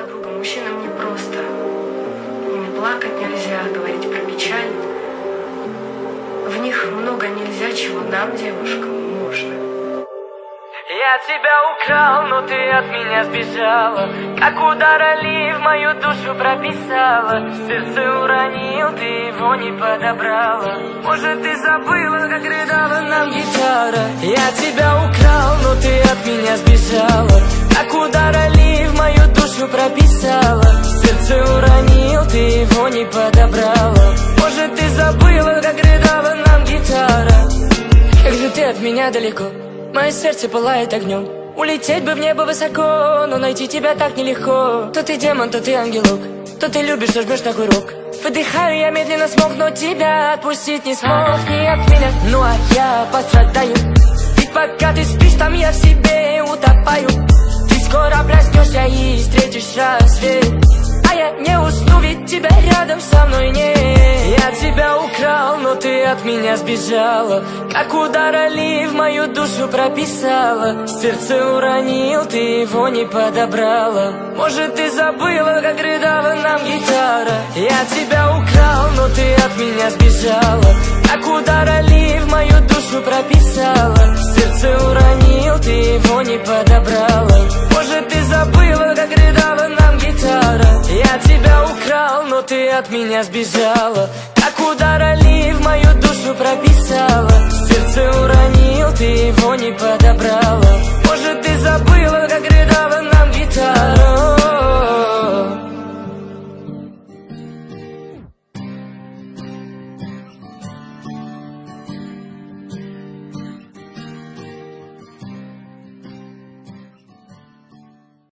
подруга, мужчинам непросто. Не плакать нельзя, говорить про печаль. В них много нельзя, чего нам, девушкам, можно. Я тебя украл, но ты от меня сбежала Как удар Али в мою душу прописала Сердце уронил, ты его не подобрала Может ты забыла, как рыдала нам гитара Я тебя украл, но ты от меня сбежала ты его не подобрала. Может ты забыла, как рыдала нам гитара. Как же ты от меня далеко? Мое сердце пылает огнем. Улететь бы в небо высоко, но найти тебя так нелегко. То ты демон, то ты ангелок. То ты любишь, то жмешь на курок Выдыхаю, я медленно смог, но тебя отпустить не смог. Не от меня, ну а я пострадаю. Ведь пока ты спишь, там я в себе утопаю. Ты скоро проснешься и встретишь рассвет А я не усну, ведь тебя рядом со мной нет. Я тебя украл, но ты от меня сбежала. Как удар Али в мою душу прописала. Сердце уронил, ты его не подобрала. Может ты забыла, как рыдала нам гитара? Я тебя украл, но ты от меня сбежала. Как удар Али в мою душу прописала. Сердце уронил, ты его не подобрала. Может ты забыла, как рыдала нам терял, но ты от меня сбежала. Как удар Али в мою душу